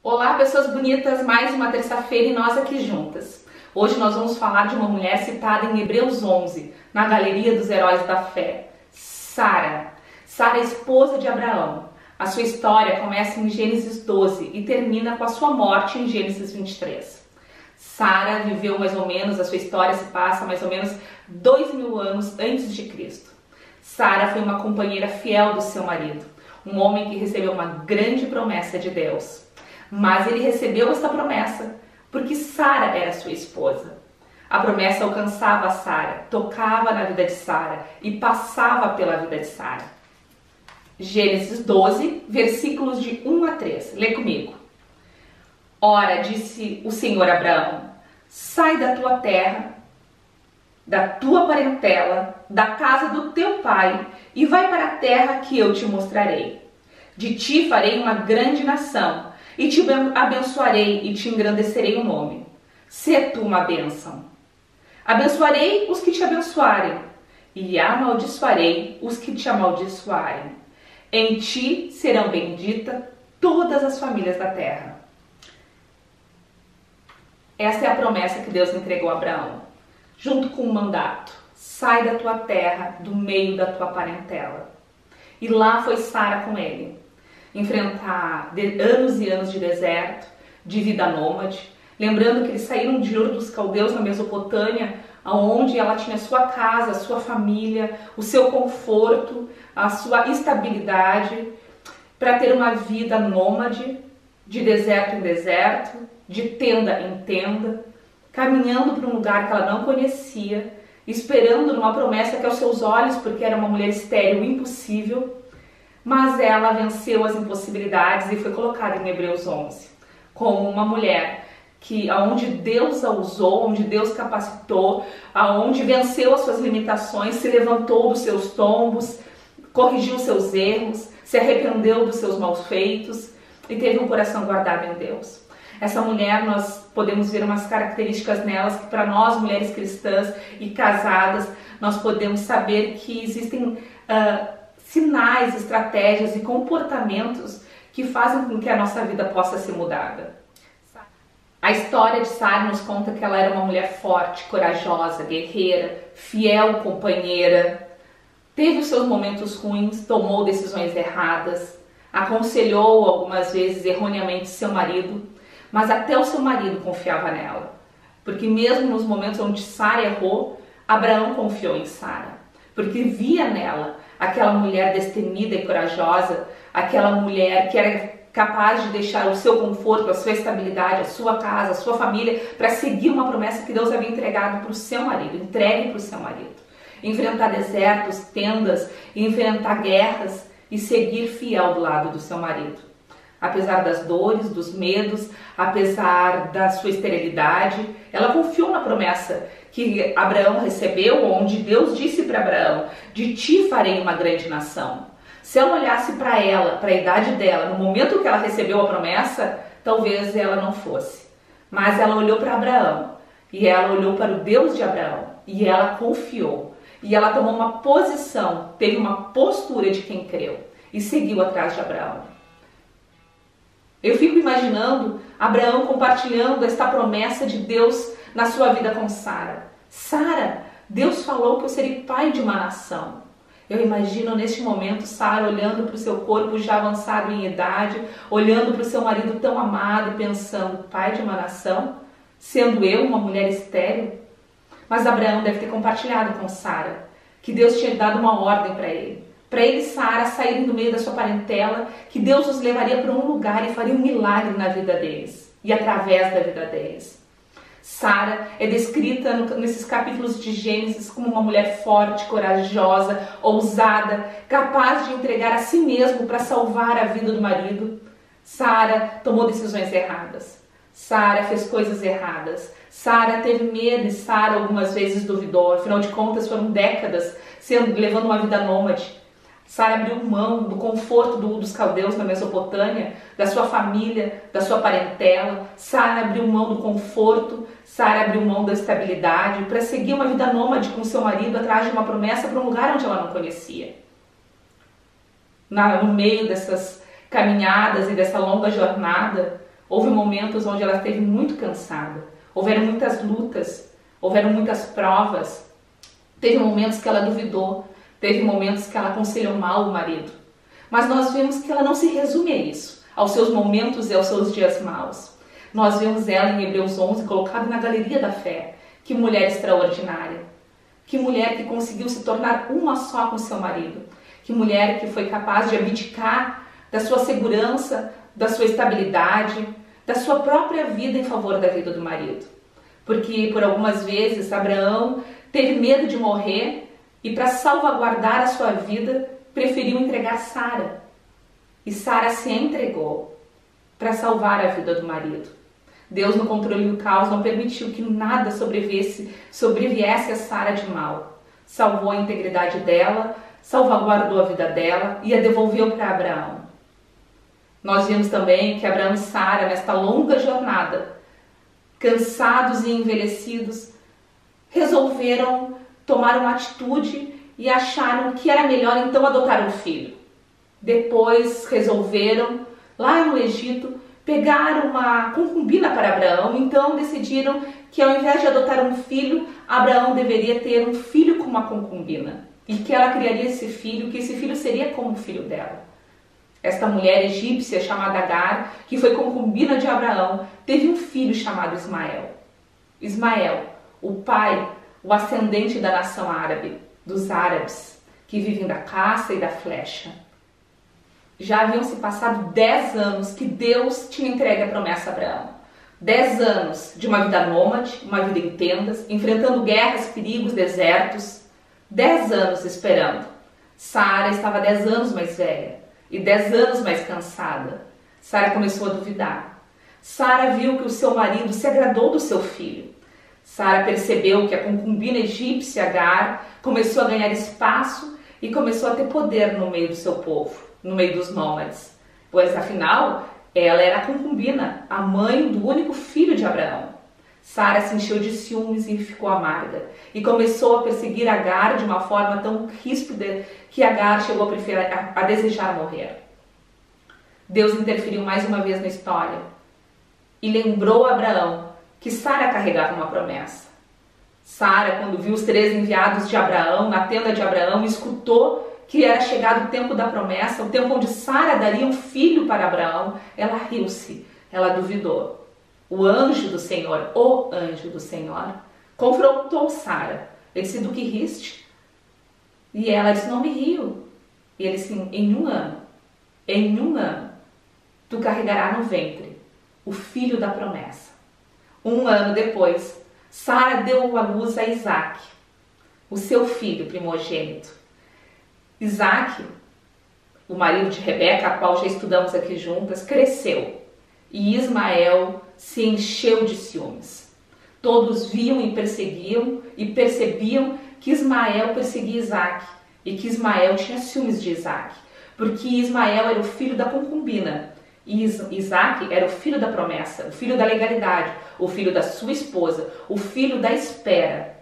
Olá, pessoas bonitas, mais uma terça-feira e nós aqui juntas. Hoje nós vamos falar de uma mulher citada em Hebreus 11, na galeria dos heróis da fé, Sara. Sara, esposa de Abraão. A sua história começa em Gênesis 12 e termina com a sua morte em Gênesis 23. Sara viveu mais ou menos, a sua história se passa mais ou menos dois mil anos antes de Cristo. Sara foi uma companheira fiel do seu marido, um homem que recebeu uma grande promessa de Deus. Mas ele recebeu essa promessa porque Sara era sua esposa. A promessa alcançava Sara, tocava na vida de Sara e passava pela vida de Sara. Gênesis 12, versículos de 1 a 3. Lê comigo. Ora, disse o Senhor Abraão: Sai da tua terra, da tua parentela, da casa do teu pai, e vai para a terra que eu te mostrarei. De ti farei uma grande nação e te abençoarei e te engrandecerei o nome. Sê tu uma bênção. Abençoarei os que te abençoarem, e amaldiçoarei os que te amaldiçoarem. Em ti serão benditas todas as famílias da terra. Essa é a promessa que Deus entregou a Abraão, junto com o mandato: sai da tua terra, do meio da tua parentela. E lá foi Sara com ele enfrentar anos e anos de deserto, de vida nômade. Lembrando que eles saíram de Ur dos Caldeus na Mesopotâmia, onde ela tinha sua casa, sua família, o seu conforto, a sua estabilidade, para ter uma vida nômade, de deserto em deserto, de tenda em tenda, caminhando para um lugar que ela não conhecia, esperando numa promessa que aos seus olhos, porque era uma mulher estéril, impossível, mas ela venceu as impossibilidades e foi colocada em Hebreus 11 como uma mulher que aonde Deus a usou, onde Deus capacitou, aonde venceu as suas limitações, se levantou dos seus tombos, corrigiu seus erros, se arrependeu dos seus maus feitos e teve um coração guardado em Deus. Essa mulher, nós podemos ver umas características nelas que para nós mulheres cristãs e casadas, nós podemos saber que existem uh, sinais, estratégias e comportamentos que fazem com que a nossa vida possa ser mudada. A história de Sara nos conta que ela era uma mulher forte, corajosa, guerreira, fiel companheira. Teve os seus momentos ruins, tomou decisões erradas, aconselhou algumas vezes erroneamente seu marido, mas até o seu marido confiava nela. Porque mesmo nos momentos onde Sara errou, Abraão confiou em Sara, porque via nela aquela mulher destemida e corajosa, aquela mulher que era capaz de deixar o seu conforto, a sua estabilidade, a sua casa, a sua família, para seguir uma promessa que Deus havia entregado para o seu marido, entregue para o seu marido. Enfrentar desertos, tendas, enfrentar guerras e seguir fiel do lado do seu marido. Apesar das dores, dos medos, apesar da sua esterilidade, ela confiou na promessa que Abraão recebeu, onde Deus disse para Abraão: De ti farei uma grande nação. Se ela olhasse para ela, para a idade dela, no momento que ela recebeu a promessa, talvez ela não fosse. Mas ela olhou para Abraão e ela olhou para o Deus de Abraão e ela confiou. E ela tomou uma posição, teve uma postura de quem creu e seguiu atrás de Abraão. Eu fico imaginando Abraão compartilhando esta promessa de Deus na sua vida com Sara. Sara, Deus falou que eu serei pai de uma nação. Eu imagino neste momento Sara olhando para o seu corpo já avançado em idade, olhando para o seu marido tão amado, pensando: pai de uma nação, sendo eu uma mulher estéril. Mas Abraão deve ter compartilhado com Sara que Deus tinha dado uma ordem para ele para ele e Sara saírem do meio da sua parentela, que Deus os levaria para um lugar e faria um milagre na vida deles e através da vida deles. Sara é descrita nesses capítulos de Gênesis como uma mulher forte, corajosa, ousada, capaz de entregar a si mesmo para salvar a vida do marido. Sara tomou decisões erradas. Sara fez coisas erradas. Sara teve medo e Sara algumas vezes duvidou. Afinal de contas, foram décadas sendo levando uma vida nômade. Sara abriu mão do conforto do, dos caldeus na Mesopotâmia, da sua família, da sua parentela. Sara abriu mão do conforto, Sara abriu mão da estabilidade para seguir uma vida nômade com seu marido atrás de uma promessa para um lugar onde ela não conhecia. Na, no meio dessas caminhadas e dessa longa jornada, Houve momentos onde ela esteve muito cansada. Houveram muitas lutas, houveram muitas provas. Teve momentos que ela duvidou, teve momentos que ela aconselhou mal o marido. Mas nós vemos que ela não se resume a isso, aos seus momentos e aos seus dias maus. Nós vemos ela em Hebreus 11 colocada na galeria da fé. Que mulher extraordinária. Que mulher que conseguiu se tornar uma só com seu marido. Que mulher que foi capaz de abdicar da sua segurança, da sua estabilidade, da sua própria vida em favor da vida do marido. Porque por algumas vezes Abraão teve medo de morrer e para salvaguardar a sua vida preferiu entregar Sara. E Sara se entregou para salvar a vida do marido. Deus, no controle do caos, não permitiu que nada sobreviesse, sobreviesse a Sara de mal. Salvou a integridade dela, salvaguardou a vida dela e a devolveu para Abraão. Nós vimos também que Abraão e Sara, nesta longa jornada, cansados e envelhecidos, resolveram tomar uma atitude e acharam que era melhor então adotar um filho. Depois resolveram, lá no Egito, pegar uma concubina para Abraão, então decidiram que ao invés de adotar um filho, Abraão deveria ter um filho com uma concubina e que ela criaria esse filho, que esse filho seria como o filho dela. Esta mulher egípcia chamada Agar, que foi concubina de Abraão, teve um filho chamado Ismael. Ismael, o pai, o ascendente da nação árabe, dos árabes, que vivem da caça e da flecha. Já haviam se passado dez anos que Deus tinha entregue a promessa a Abraão. Dez anos de uma vida nômade, uma vida em tendas, enfrentando guerras, perigos, desertos. Dez anos esperando. Sara estava dez anos mais velha e dez anos mais cansada. Sara começou a duvidar. Sara viu que o seu marido se agradou do seu filho. Sara percebeu que a concubina egípcia Agar começou a ganhar espaço e começou a ter poder no meio do seu povo, no meio dos nômades. Pois afinal, ela era a concubina, a mãe do único filho de Abraão. Sara se encheu de ciúmes e ficou amarga e começou a perseguir Agar de uma forma tão ríspida que Agar chegou a, preferir, a, a desejar morrer. Deus interferiu mais uma vez na história e lembrou Abraão que Sara carregava uma promessa. Sara, quando viu os três enviados de Abraão na tenda de Abraão, escutou que era chegado o tempo da promessa, o tempo onde Sara daria um filho para Abraão, ela riu-se, ela duvidou. O anjo do Senhor, o anjo do Senhor, confrontou Sara. Ele disse: Do que riste? E ela disse: Não me rio. E ele disse: Em um ano, em um ano, tu carregarás no ventre o filho da promessa. Um ano depois, Sara deu à luz a Isaac, o seu filho primogênito. Isaac, o marido de Rebeca, a qual já estudamos aqui juntas, cresceu e Ismael se encheu de ciúmes. Todos viam e perseguiam e percebiam que Ismael perseguia Isaac e que Ismael tinha ciúmes de Isaac, porque Ismael era o filho da concubina Isaac era o filho da promessa, o filho da legalidade, o filho da sua esposa, o filho da espera.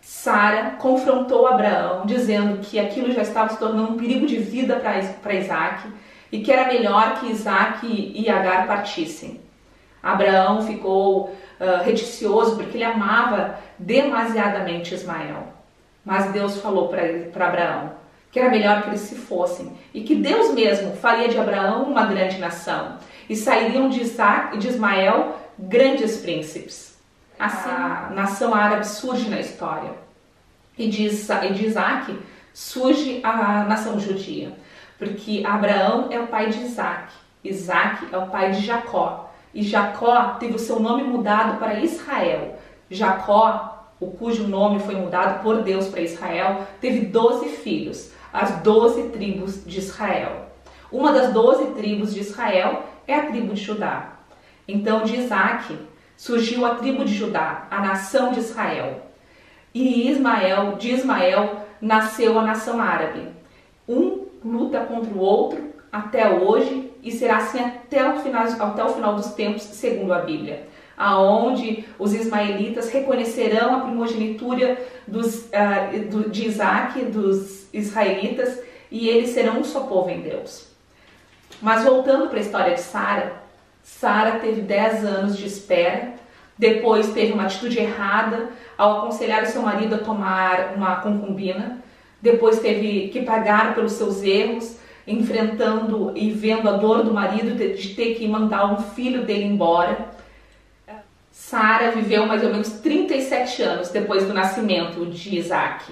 Sara confrontou Abraão, dizendo que aquilo já estava se tornando um perigo de vida para Isaac e que era melhor que Isaac e Agar partissem. Abraão ficou uh, reticioso porque ele amava demasiadamente Ismael. Mas Deus falou para Abraão que era melhor que eles se fossem e que Deus mesmo faria de Abraão uma grande nação. E sairiam de Isaac e de Ismael grandes príncipes. Assim, a nação árabe surge na história. E de, Isaac surge a nação judia. Porque Abraão é o pai de Isaac, Isaac é o pai de Jacó, e Jacó teve o seu nome mudado para Israel. Jacó, o cujo nome foi mudado por Deus para Israel, teve doze filhos, as doze tribos de Israel. Uma das doze tribos de Israel é a tribo de Judá. Então, de Isaac surgiu a tribo de Judá, a nação de Israel. E Ismael, de Ismael nasceu a nação árabe. Um luta contra o outro até hoje e será assim até o final, até o final dos tempos, segundo a Bíblia, aonde os ismaelitas reconhecerão a primogenitura dos, uh, do, de Isaac, dos israelitas, e eles serão um só povo em Deus. Mas voltando para a história de Sara, Sara teve 10 anos de espera, depois teve uma atitude errada ao aconselhar o seu marido a tomar uma concubina, depois teve que pagar pelos seus erros, enfrentando e vendo a dor do marido de ter que mandar um filho dele embora. Sara viveu mais ou menos 37 anos depois do nascimento de Isaac.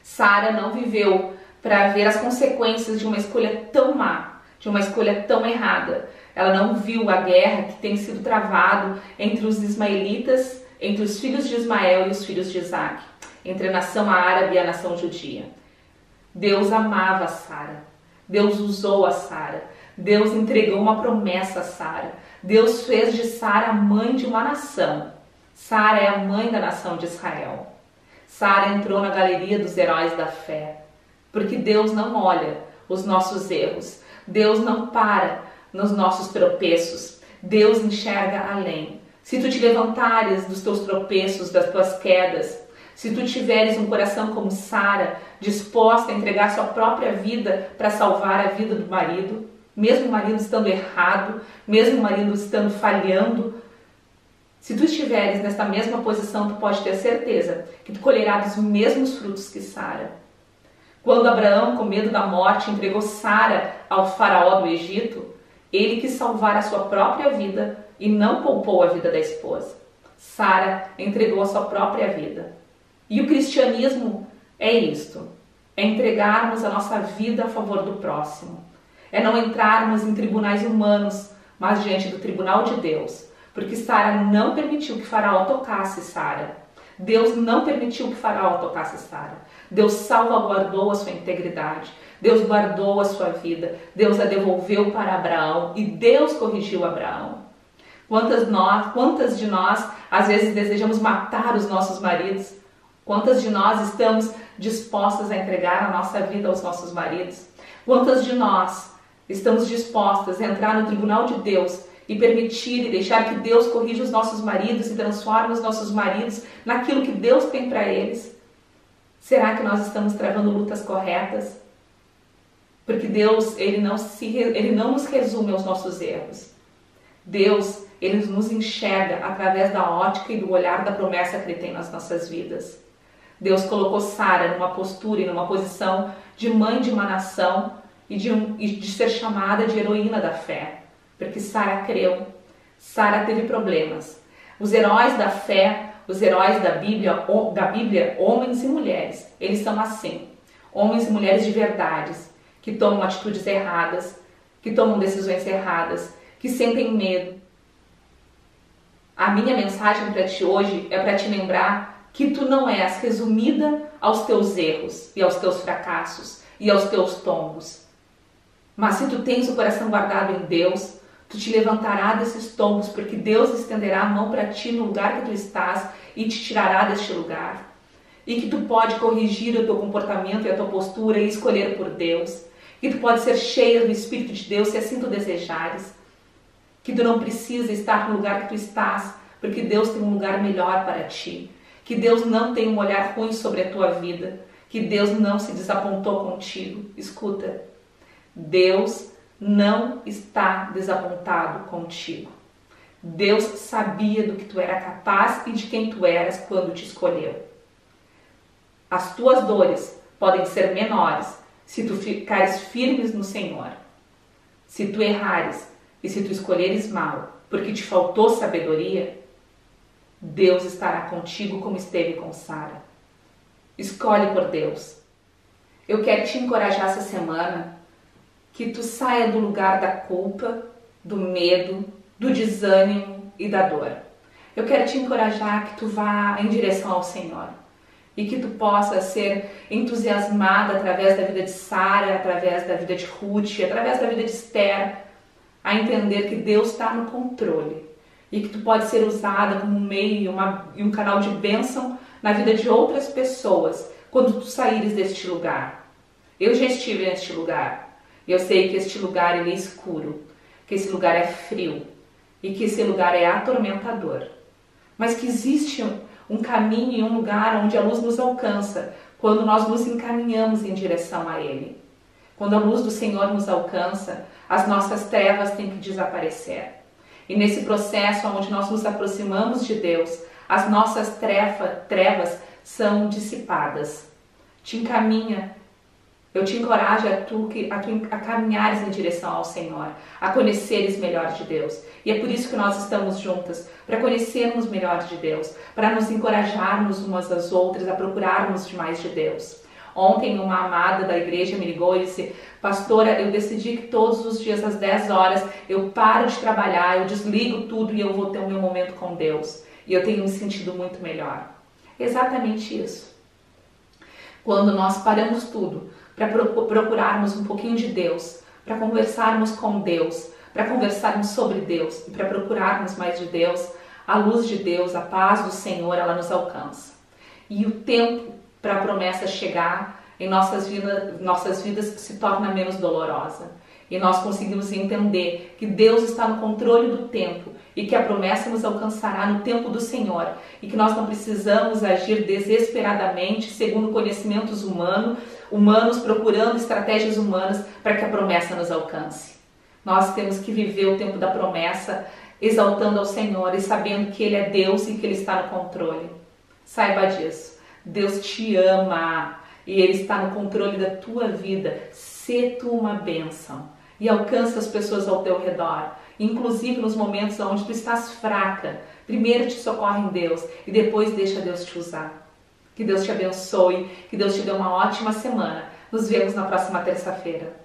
Sara não viveu para ver as consequências de uma escolha tão má, de uma escolha tão errada. Ela não viu a guerra que tem sido travado entre os ismaelitas, entre os filhos de Ismael e os filhos de Isaac, entre a nação árabe e a nação judia. Deus amava Sara. Deus usou a Sara. Deus entregou uma promessa a Sara. Deus fez de Sara mãe de uma nação. Sara é a mãe da nação de Israel. Sara entrou na galeria dos heróis da fé, porque Deus não olha os nossos erros. Deus não para nos nossos tropeços. Deus enxerga além. Se tu te levantares dos teus tropeços, das tuas quedas, se tu tiveres um coração como Sara, disposta a entregar sua própria vida para salvar a vida do marido, mesmo o marido estando errado, mesmo o marido estando falhando, se tu estiveres nesta mesma posição, tu pode ter certeza que tu colherás os mesmos frutos que Sara. Quando Abraão, com medo da morte, entregou Sara ao faraó do Egito, ele quis salvar a sua própria vida e não poupou a vida da esposa. Sara entregou a sua própria vida. E o cristianismo é isto: é entregarmos a nossa vida a favor do próximo, é não entrarmos em tribunais humanos, mas diante do tribunal de Deus, porque Sara não permitiu que Faraó tocasse Sara. Deus não permitiu que Faraó tocasse Sara. Deus salvaguardou a sua integridade. Deus guardou a sua vida. Deus a devolveu para Abraão e Deus corrigiu Abraão. Quantas, nós, quantas de nós às vezes desejamos matar os nossos maridos? Quantas de nós estamos dispostas a entregar a nossa vida aos nossos maridos? Quantas de nós estamos dispostas a entrar no tribunal de Deus e permitir e deixar que Deus corrija os nossos maridos e transforme os nossos maridos naquilo que Deus tem para eles? Será que nós estamos travando lutas corretas? Porque Deus, ele não se ele não nos resume aos nossos erros. Deus, ele nos enxerga através da ótica e do olhar da promessa que ele tem nas nossas vidas. Deus colocou Sara numa postura e numa posição de mãe de uma nação e de, um, e de ser chamada de heroína da fé, porque Sara creu. Sara teve problemas. Os heróis da fé, os heróis da Bíblia, da Bíblia, homens e mulheres, eles são assim. Homens e mulheres de verdades, que tomam atitudes erradas, que tomam decisões erradas, que sentem medo. A minha mensagem para ti hoje é para te lembrar que tu não és resumida aos teus erros e aos teus fracassos e aos teus tombos. Mas se tu tens o coração guardado em Deus, tu te levantará desses tombos, porque Deus estenderá a mão para ti no lugar que tu estás e te tirará deste lugar. E que tu pode corrigir o teu comportamento e a tua postura e escolher por Deus. Que tu pode ser cheia do Espírito de Deus se assim tu desejares. Que tu não precisa estar no lugar que tu estás, porque Deus tem um lugar melhor para ti que Deus não tem um olhar ruim sobre a tua vida, que Deus não se desapontou contigo. Escuta, Deus não está desapontado contigo. Deus sabia do que tu era capaz e de quem tu eras quando te escolheu. As tuas dores podem ser menores se tu ficares firmes no Senhor. Se tu errares e se tu escolheres mal, porque te faltou sabedoria, Deus estará contigo como esteve com Sara. Escolhe por Deus. Eu quero te encorajar essa semana que tu saia do lugar da culpa, do medo, do desânimo e da dor. Eu quero te encorajar que tu vá em direção ao Senhor e que tu possa ser entusiasmada através da vida de Sara, através da vida de Ruth, através da vida de Esther, a entender que Deus está no controle e que tu pode ser usada como um meio uma, e um canal de bênção na vida de outras pessoas quando tu saíres deste lugar. Eu já estive neste lugar e eu sei que este lugar ele é escuro, que esse lugar é frio e que esse lugar é atormentador. Mas que existe um caminho e um lugar onde a luz nos alcança quando nós nos encaminhamos em direção a ele. Quando a luz do Senhor nos alcança, as nossas trevas têm que desaparecer. E nesse processo onde nós nos aproximamos de Deus, as nossas trefa, trevas são dissipadas. Te encaminha, eu te encorajo a tu, a tu a caminhares em direção ao Senhor, a conheceres melhor de Deus. E é por isso que nós estamos juntas, para conhecermos melhor de Deus, para nos encorajarmos umas às outras, a procurarmos mais de Deus. Ontem, uma amada da igreja me ligou e disse: Pastora, eu decidi que todos os dias às 10 horas eu paro de trabalhar, eu desligo tudo e eu vou ter o meu momento com Deus. E eu tenho me sentido muito melhor. Exatamente isso. Quando nós paramos tudo para procurarmos um pouquinho de Deus, para conversarmos com Deus, para conversarmos sobre Deus e para procurarmos mais de Deus, a luz de Deus, a paz do Senhor, ela nos alcança. E o tempo para a promessa chegar em nossas nossas vidas se torna menos dolorosa. E nós conseguimos entender que Deus está no controle do tempo e que a promessa nos alcançará no tempo do Senhor e que nós não precisamos agir desesperadamente segundo conhecimentos humanos, humanos procurando estratégias humanas para que a promessa nos alcance. Nós temos que viver o tempo da promessa exaltando ao Senhor e sabendo que Ele é Deus e que Ele está no controle. Saiba disso. Deus te ama e Ele está no controle da tua vida. Sê tu uma bênção e alcança as pessoas ao teu redor, inclusive nos momentos onde tu estás fraca. Primeiro te socorre em Deus e depois deixa Deus te usar. Que Deus te abençoe, que Deus te dê uma ótima semana. Nos vemos na próxima terça-feira.